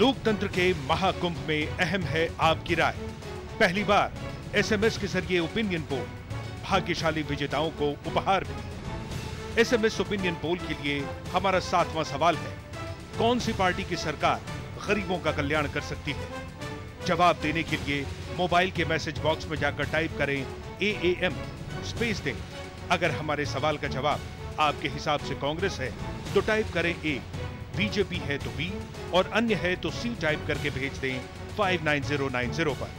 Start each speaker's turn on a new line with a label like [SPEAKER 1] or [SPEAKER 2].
[SPEAKER 1] लोकतंत्र के महाकुंभ में अहम है आपकी राय। पहली बार एसएमएस के ज़रिए ओपिनियन पोल भाग्यशाली विजेताओं को उपहार भी। एसएमएस ओपिनियन पोल के लिए हमारा सातवां सवाल है, कौन सी पार्टी की सरकार गरीबों का कल्याण कर सकती है? जवाब देने के लिए मोबाइल के मैसेज बॉक्स में जाकर टाइप करें ए ए एम स्पेस दें। अगर हमारे सवाल का जवाब आपके हिसाब से कांग्रेस है तो टाइप करें ए बीजेपी है तो बी, और अन्य है तो सी टाइप करके भेज दें 59090 पर।